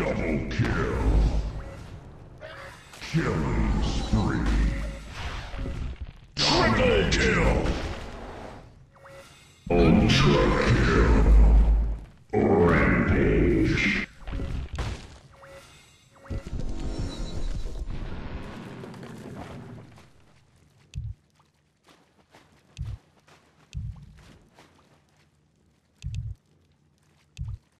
Double kill. Killing spree. Triple kill. Ultra kill.